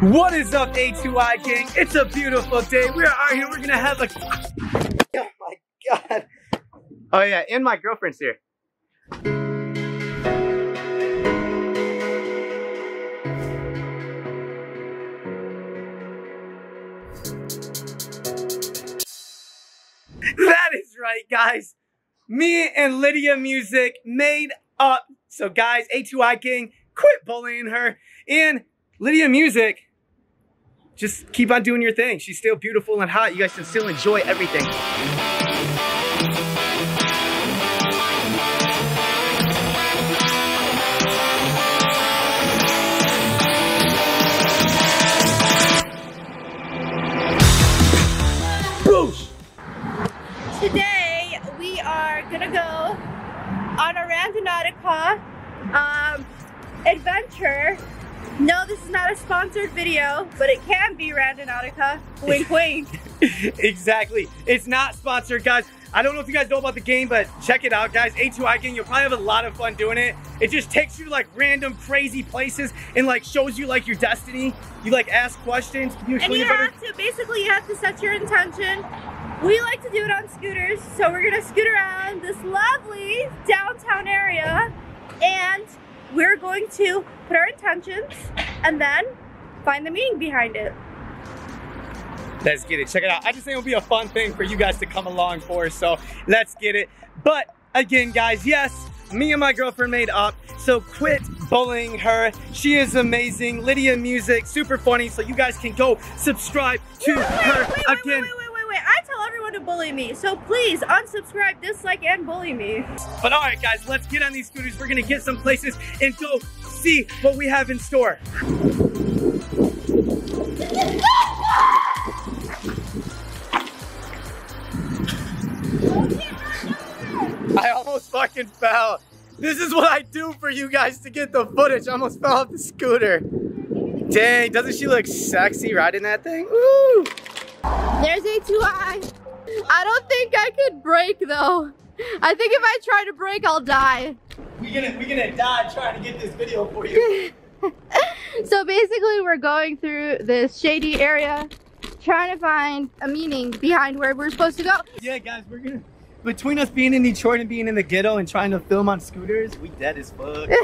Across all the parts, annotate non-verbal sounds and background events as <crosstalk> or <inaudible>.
What is up, A2I gang? It's a beautiful day. We are out here. We're gonna have a. Oh my god. Oh yeah, and my girlfriend's here. That is right, guys. Me and Lydia Music made up. So, guys, A2I Gang, quit bullying her. And Lydia Music, just keep on doing your thing. She's still beautiful and hot. You guys can still enjoy everything. Boosh! Today we are gonna go on a Randonautica um, adventure. No, this is not a sponsored video, but it can be Randonautica. Wink, <laughs> wink. exactly. It's not sponsored, guys. I don't know if you guys know about the game, but check it out, guys. A2I game, you'll probably have a lot of fun doing it. It just takes you to like random crazy places and like shows you like your destiny. You like ask questions. You And you have to, basically you have to set your intention. We like to do it on scooters, so we're gonna scoot around this lovely downtown area and we're going to put our intentions and then find the meaning behind it. Let's get it. Check it out. I just think it'll be a fun thing for you guys to come along for. So let's get it. But again, guys, yes, me and my girlfriend made up. So quit bullying her. She is amazing. Lydia Music, super funny. So you guys can go subscribe to Wait, her wait, wait, again. I tell everyone to bully me. So please unsubscribe, dislike, and bully me. But all right, guys, let's get on these scooters. We're gonna get some places and go see what we have in store. I almost fucking fell. This is what I do for you guys to get the footage. I almost fell off the scooter. Dang, doesn't she look sexy riding that thing? Woo! There's A2I. I don't think I could break though. I think if I try to break, I'll die. We're gonna, we're gonna die trying to get this video for you. <laughs> So basically, we're going through this shady area, trying to find a meaning behind where we're supposed to go. Yeah, guys, we're gonna. Between us being in Detroit and being in the ghetto and trying to film on scooters, we dead as fuck. <laughs> Woo,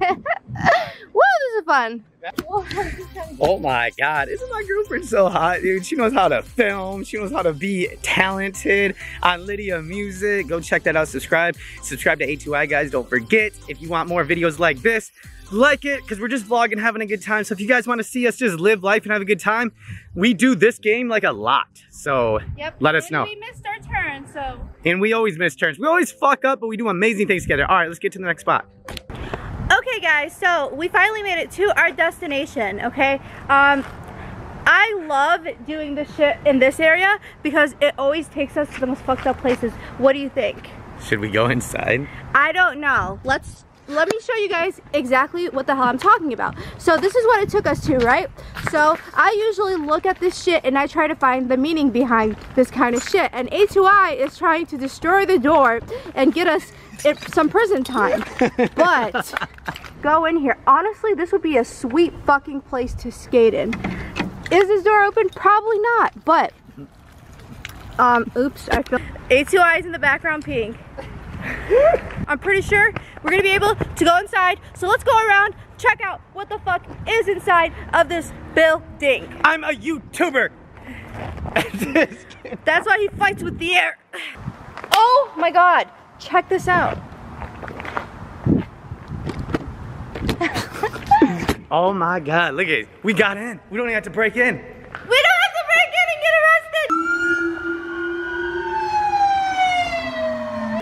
this is fun. <laughs> oh my god, isn't my girlfriend so hot, dude? She knows how to film. She knows how to be talented on Lydia Music. Go check that out. Subscribe. Subscribe to A2I, guys. Don't forget, if you want more videos like this, like it, because we're just vlogging, having a good time. So if you guys want to see us just live life and have a good time, we do this game like a lot. So Yep. let us and know. We missed our turn, so. And we always miss turns. We always fuck up, but we do amazing things together. All right, let's get to the next spot. Okay, guys, so we finally made it to our destination, okay? Um, I love doing this shit in this area because it always takes us to the most fucked up places. What do you think? Should we go inside? I don't know. Let's let me show you guys exactly what the hell I'm talking about. So this is what it took us to, right? So I usually look at this shit and I try to find the meaning behind this kind of shit. And A2I is trying to destroy the door and get us in some prison time. But <laughs> go in here. Honestly, this would be a sweet fucking place to skate in. Is this door open? Probably not, but um, oops, I feel A2I is in the background peeing. <laughs> I'm pretty sure we're gonna be able to go inside. So let's go around, check out what the fuck is inside of this building. I'm a YouTuber. <laughs> That's why he fights with the air. Oh my god, check this out. <laughs> oh my god, look at it. We got in. We don't even have to break in. We don't have to break in and get arrested.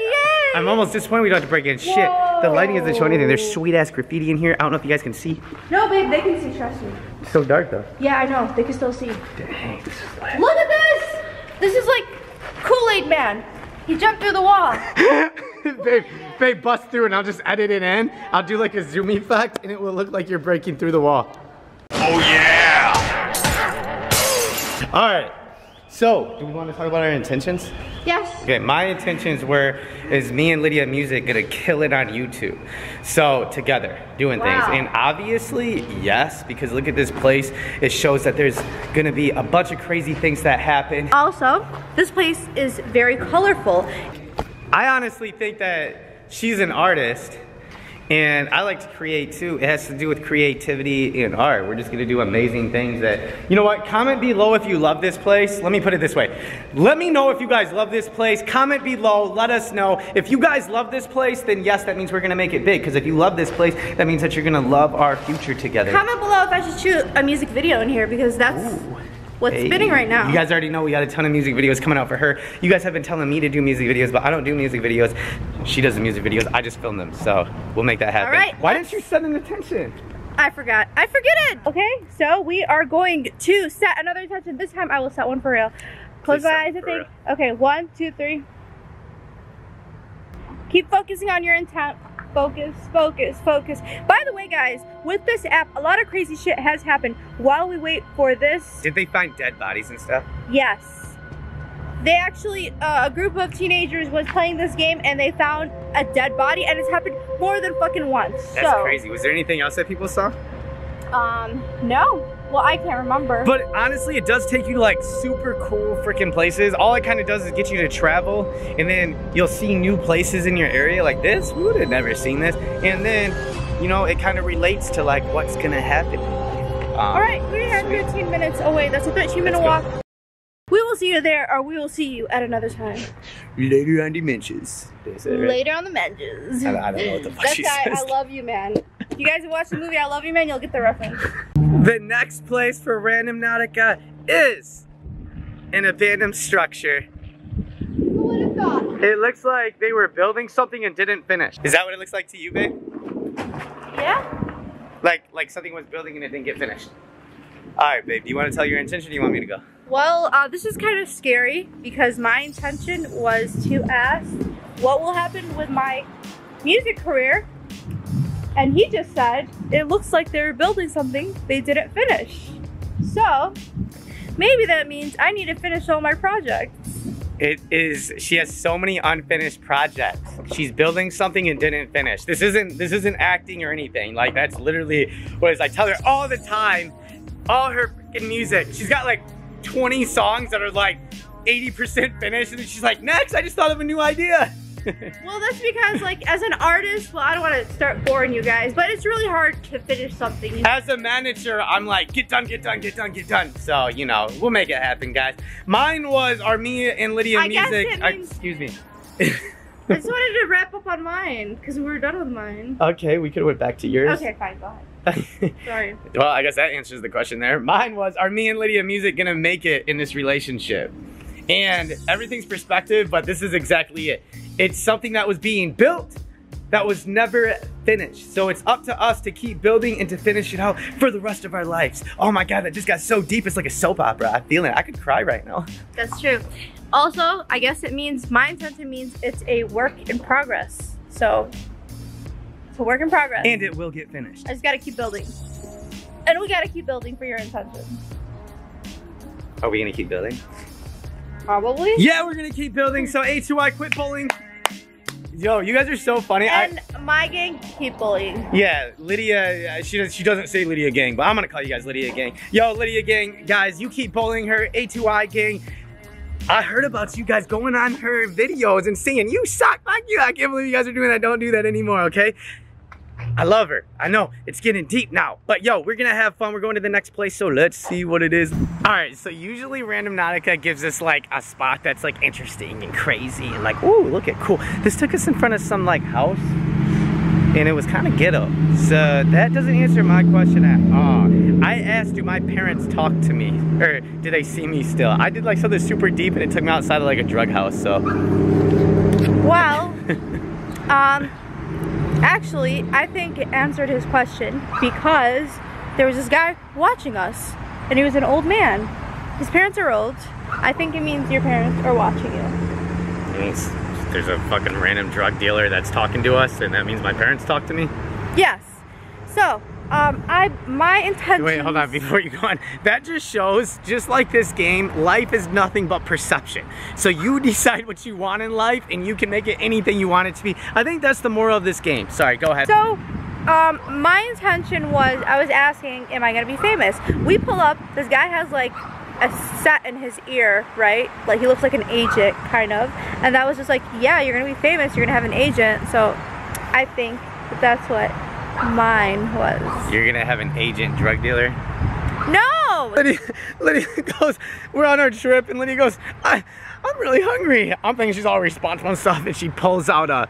Yay! I'm almost disappointed we don't have to break in. Shit. The lighting isn't showing anything. There's sweet ass graffiti in here. I don't know if you guys can see. No, babe, they can see, trust me. It's so dark though. Yeah, I know, they can still see. Dang, this is lit. Look at this! This is like Kool-Aid Man. He jumped through the wall. <laughs> babe, babe, bust through and I'll just edit it in. I'll do like a zoom effect and it will look like you're breaking through the wall. Oh yeah! All right. So, do we want to talk about our intentions? Yes. Okay, my intentions were is me and Lydia Music gonna kill it on YouTube. So together, doing Wow. things. And obviously, yes, because look at this place. It shows that there's gonna be a bunch of crazy things that happen. Also, this place is very colorful. I honestly think that she's an artist. And I like to create too. It has to do with creativity and art. We're just gonna do amazing things that, you know what? Comment below if you love this place. Let me put it this way. Let me know if you guys love this place. Comment below, let us know. If you guys love this place, then yes, that means we're gonna make it big. Because if you love this place, that means that you're gonna love our future together. Comment below if I should shoot a music video in here because that's Ooh. What's Hey, spinning right now. You guys already know we got a ton of music videos coming out for her. You guys have been telling me to do music videos, but I don't do music videos. She does the music videos. I just film them. So we'll make that happen. All right, Why didn't you set an attention? I forgot. I forget it. Okay, so we are going to set another intention. This time I will set one for real. Close Please my eyes and think. Okay, one, two, three. Keep focusing on your intent. Focus, focus, focus. By the way, guys, with this app, a lot of crazy shit has happened. While we wait for this, Did they find dead bodies and stuff? yes. They actually, uh, a group of teenagers was playing this game and they found a dead body and it's happened more than fucking once. That's so, crazy. Was there anything else that people saw? Um, no. Well, I can't remember. But honestly, it does take you to like super cool freaking places. All it kind of does is get you to travel, and then you'll see new places in your area like this. We would have never seen this. And then, you know, it kind of relates to like what's gonna happen. Um, All right, we have 15 minutes away. That's a 13 minute walk. We will see you there, or we will see you at another time. <laughs> Later on the right? Later on the mentions. I, I don't know what the fuck she why says. I love you, man. If you guys have watched the movie I Love You, Man, you'll get the reference. <laughs> The next place for Randonautica is an abandoned structure. Who would thought? It looks like they were building something and didn't finish. Is that what it looks like to you, babe? Yeah? Like like something was building and it didn't get finished. All right, babe. Do you want to tell your intention? or Do you want me to go? Well, uh, this is kind of scary because my intention was to ask what will happen with my music career. And he just said it looks like they're building something they didn't finish. So maybe that means I need to finish all my projects. It is. She has so many unfinished projects. She's building something and didn't finish. This isn't. This isn't acting or anything. Like that's literally what. I tell her all the time. All her freaking music. She's got like 20 songs that are like 80% finished, and she's like, "Next, I just thought of a new idea." Well, that's because, like, as an artist, well, I don't want to start boring you guys, but it's really hard to finish something. As a manager, I'm like, get done, get done, get done, get done. So, you know, we'll make it happen, guys. Mine was Armia and Lydia I guess Music. excuse me. I just wanted to wrap up on mine because we were done with mine. okay, we could have went back to yours. Okay, fine, go ahead. <laughs> Sorry. well, I guess that answers the question there. Mine was, are me and Lydia Music gonna make it in this relationship? And everything's perspective, but this is exactly it. It's something that was being built that was never finished. So it's up to us to keep building and to finish it out for the rest of our lives. Oh my God, that just got so deep. It's like a soap opera. I'm feeling it. I could cry right now. That's true. Also, I guess it means my intention means it's a work in progress. So it's a work in progress. And it will get finished. I just gotta keep building. And we gotta keep building for your intention. Are we gonna keep building? Probably. Yeah, we're gonna keep building. So A2I quit bowling. Yo, you guys are so funny. I, And my gang keep bullying. Yeah, Lydia, uh, she, does, she doesn't say Lydia Gang, but I'm gonna call you guys Lydia Gang. Yo, Lydia Gang, guys, you keep bullying her, A2I Gang. I heard about you guys going on her videos and singing, you suck, fuck you. I can't believe you guys are doing that. Don't do that anymore, okay? I love her. I know it's getting deep now, but yo, we're gonna have fun. We're going to the next place, so let's see what it is. All right, so usually Randonautica gives us like a spot that's like interesting and crazy and like, ooh, look at cool. This took us in front of some like house and it was kind of ghetto. So that doesn't answer my question at all. I asked, do my parents talk to me? Or do they see me still? I did like something super deep and it took me outside of like a drug house, so. Well, <laughs> um, actually, I think it answered his question because there was this guy watching us, and he was an old man. His parents are old. I think it means your parents are watching you. Means there's a fucking random drug dealer that's talking to us and that means my parents talk to me? Yes. So, um, I my intention. Wait, hold on. Before you go on, that just shows, just like this game, life is nothing but perception. So you <laughs> decide what you want in life, and you can make it anything you want it to be. I think that's the moral of this game. Sorry, go ahead. So, um, my intention was I was asking, am I gonna be famous? We pull up. This guy has like a set in his ear, right? Like he looks like an agent, kind of. And that was just like, yeah, you're gonna be famous. You're gonna have an agent. So, I think that that's what mine was. You're gonna have an agent drug dealer? No! Lydia, Lydia goes, we're on our trip, and Lydia goes, I, I'm really hungry. I'm thinking she's all responsible and stuff, and she pulls out a,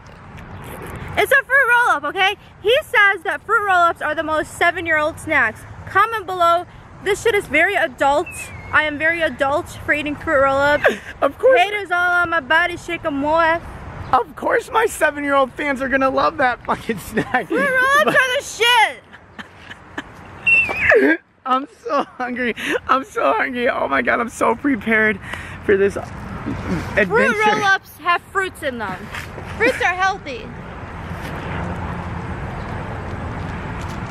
It's a fruit roll-up, okay? He says that fruit roll-ups are the most seven-year-old snacks. Comment below. This shit is very adult. I am very adult for eating fruit roll-ups. <laughs> of course, Haters all on my body, shake 'em more. Of course my seven-year-old fans are gonna love that fucking snack. Fruit roll-ups are the shit! <laughs> I'm so hungry. I'm so hungry. Oh my god, I'm so prepared for this adventure. Fruit roll-ups have fruits in them. Fruits are healthy.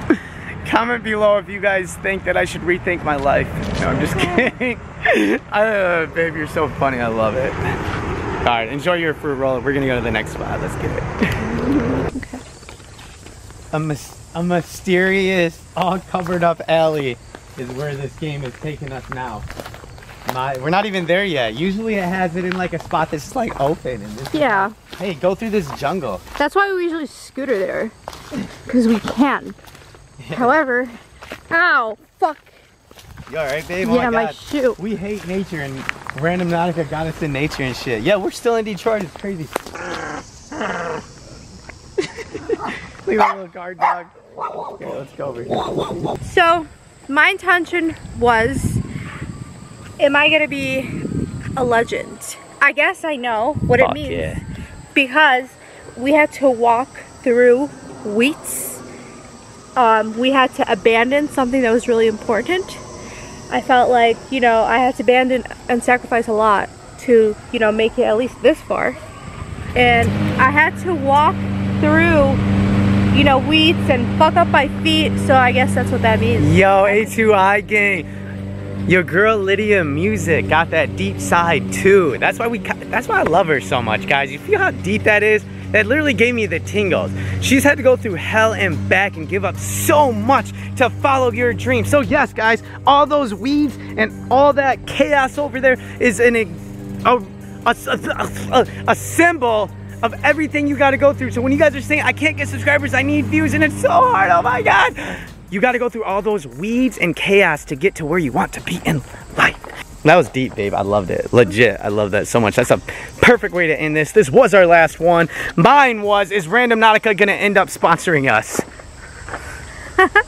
<laughs> Comment below if you guys think that I should rethink my life. No, I'm just <laughs> kidding. uh, babe, you're so funny. I love it. All right, enjoy your fruit roll. We're gonna go to the next spot. Let's get it. <laughs> Okay. A, mys- a mysterious, all covered up alley is where this game is taking us now. My, we're not even there yet. Usually it has it in like a spot that's just like open. And this Yeah. hey, go through this jungle. That's why we usually scooter there. Because we can. <laughs> However, ow, fuck. You alright, babe? Oh yeah, my my God. shoe. We hate nature and Randonautica got us in nature and shit. Yeah, we're still in Detroit. It's crazy. Look at that little guard dog. Okay, let's go over here. So, my intention was, am I gonna be a legend? I guess I know what it means. yeah. Because we had to walk through wheats. Um, we had to abandon something that was really important. I felt like, you know, I had to abandon and sacrifice a lot to, you know, make it at least this far. And I had to walk through, you know, weeds and fuck up my feet. So I guess that's what that means. Yo, A2I gang. Your girl Lydia Music got that deep side too. That's why we that's why I love her so much, guys. You feel how deep that is? That literally gave me the tingles. She's had to go through hell and back and give up so much to follow your dream. So yes, guys, all those weeds and all that chaos over there is an a, a, a, a symbol of everything you got to go through. So when you guys are saying, I can't get subscribers, I need views, and it's so hard, oh my God. You got to go through all those weeds and chaos to get to where you want to be in life. That was deep, babe. I loved it. Legit. I love that so much. That's a perfect way to end this. This was our last one. Mine was, is Randonautica going to end up sponsoring us? <laughs>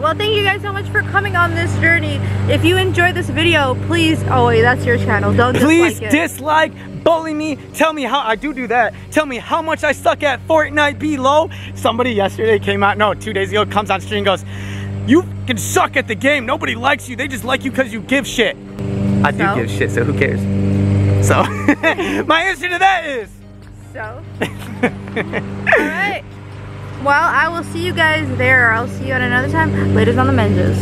Well, thank you guys so much for coming on this journey. If you enjoyed this video, please, oh wait, that's your channel. Don't Please dislike dislike, bully me, tell me how, I do do that. Tell me how much I suck at Fortnite below. Somebody yesterday came out, no, two days ago, comes on stream and goes, you can suck at the game. Nobody likes you. They just like you because you give shit. I do So? give shit, so who cares? So, <laughs> my answer to that is, So, <laughs> alright. Well, I will see you guys there. I'll see you at another time. Ladies on the menges.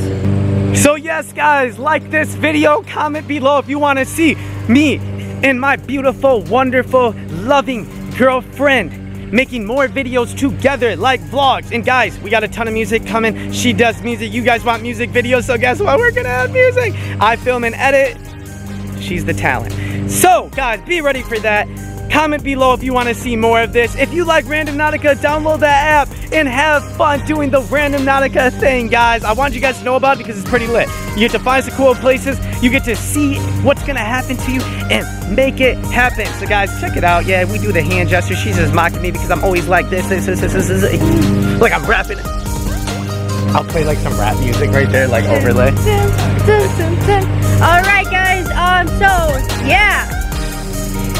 So yes, guys, like this video, comment below if you want to see me and my beautiful, wonderful, loving girlfriend making more videos together like vlogs. And guys, we got a ton of music coming. She does music. You guys want music videos, so guess what? We're gonna have music. I film and edit. She's the talent. So, guys, be ready for that. Comment below if you want to see more of this. If you like Randonautica, download that app and have fun doing the Randonautica thing, guys. I want you guys to know about it because it's pretty lit. You get to find some cool places. You get to see what's going to happen to you and make it happen. So, guys, check it out. Yeah, we do the hand gesture. She's just mocking me because I'm always like this, this, this, this, this, this. Like I'm rapping. I'll play like some rap music right there, like overlay. Alright, guys. Um, so, yeah.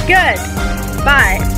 Good. Bye.